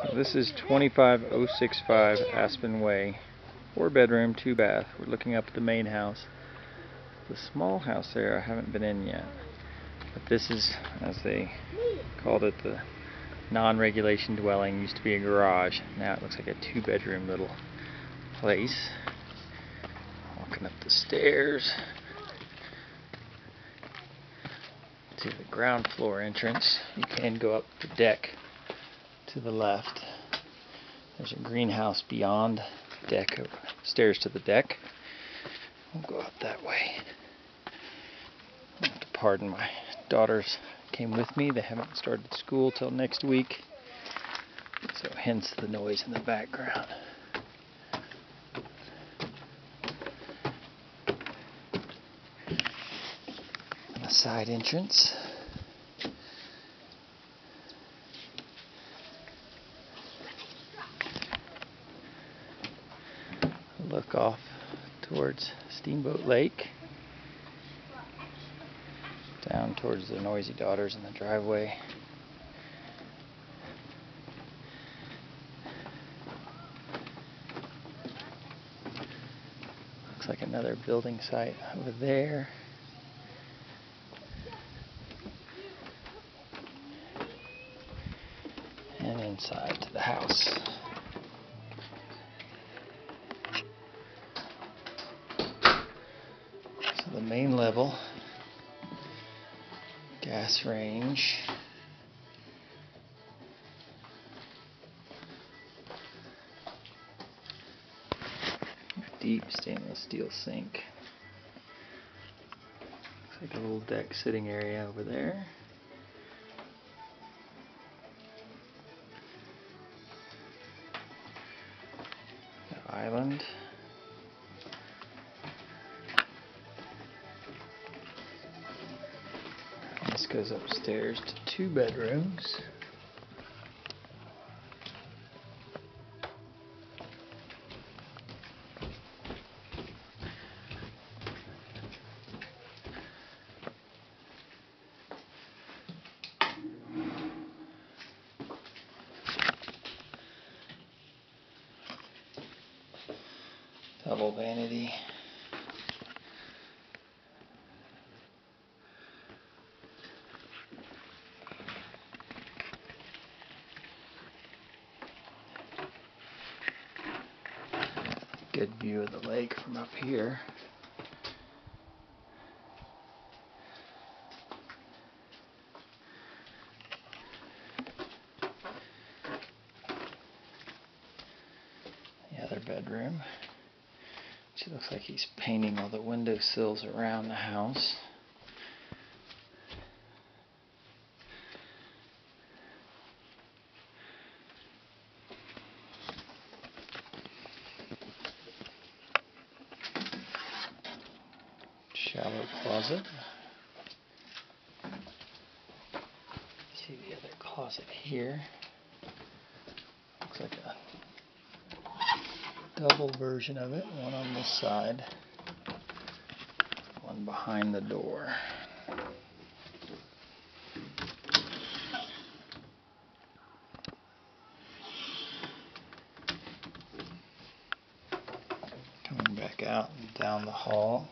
So this is 25065 Aspen Way. Four bedroom, two bath. We're looking up at the main house. The small house there I haven't been in yet. But this is, as they called it, the non-regulation dwelling. Used to be a garage. Now it looks like a two bedroom little place. Walking up the stairs to the ground floor entrance. You can go up the deck to the left. There's a greenhouse beyond deck, uh, stairs to the deck. We'll go up that way. pardon my daughters came with me. They haven't started school till next week. So hence the noise in the background. The side entrance. look off towards Steamboat Lake. Down towards the noisy daughters in the driveway. Looks like another building site over there. And inside to the house. Main level, gas range, deep stainless steel sink. Looks like a little deck sitting area over there. Goes upstairs to two bedrooms. Double vanity. Good view of the lake from up here. The other bedroom. She looks like he's painting all the window sills around the house. Shallow closet. See the other closet here. Looks like a double version of it, one on this side, one behind the door. Coming back out down the hall.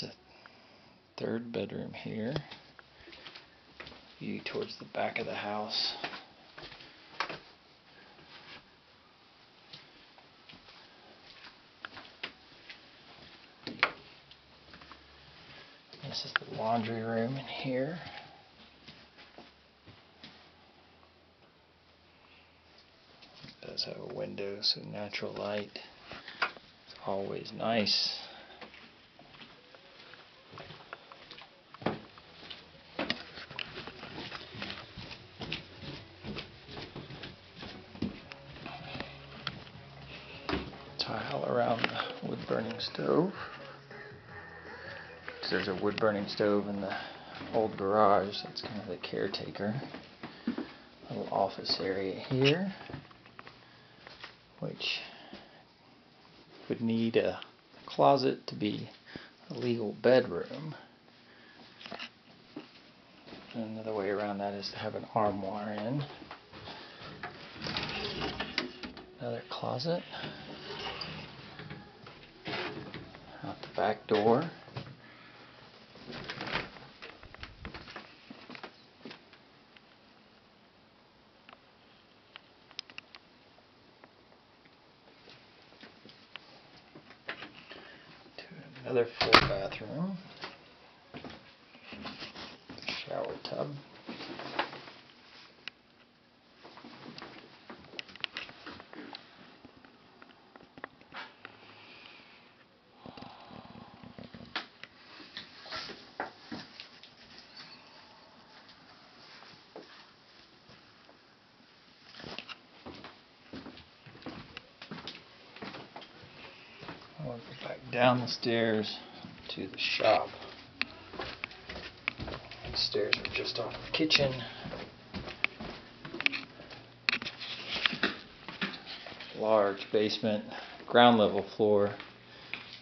There's a third bedroom here. View towards the back of the house. This is the laundry room in here. It does have a window, so natural light is always nice. tile around burning stove. There's a wood burning stove in the old garage, that's kind of the caretaker. Little office area here, which would need a closet to be a legal bedroom. And another way around that is to have an armoire in. Another closet. Out the back door. Another full bathroom. Shower tub. I want to go back down the stairs to the shop. The stairs are just off the kitchen. Large basement, ground level floor.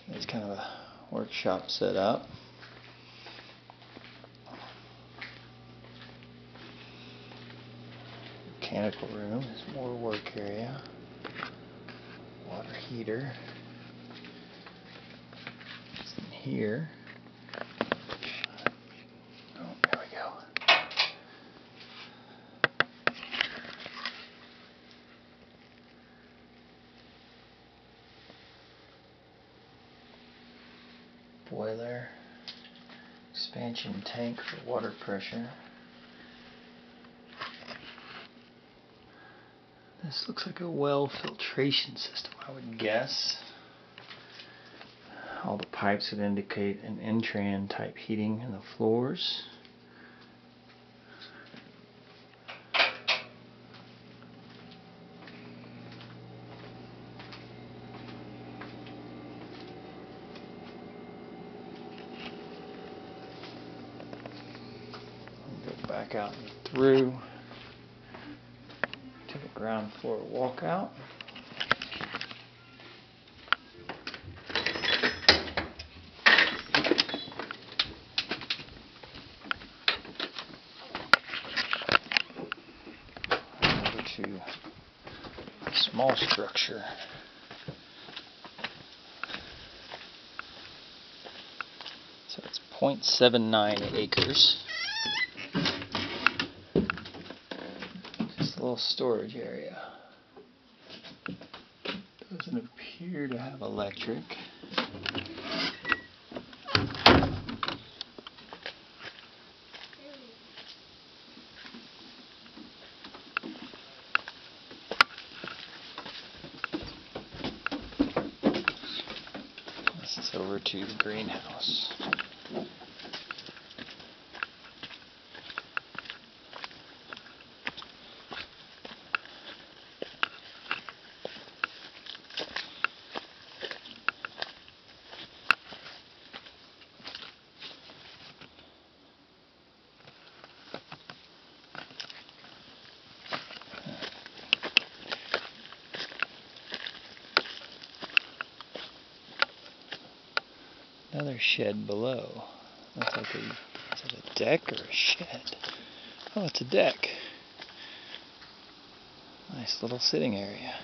It's kind of a workshop set up. Mechanical room is more work area. Water heater here. Oh, there we go. Boiler, expansion tank for water pressure. This looks like a well filtration system, I would guess all the pipes that indicate an Intran type heating in the floors. Go back out and through to the ground floor walkout. over to a small structure. So it's 0.79 acres. Just a little storage area. Doesn't appear to have electric. The greenhouse. Another shed below. Looks like a is it a deck or a shed? Oh, it's a deck. Nice little sitting area.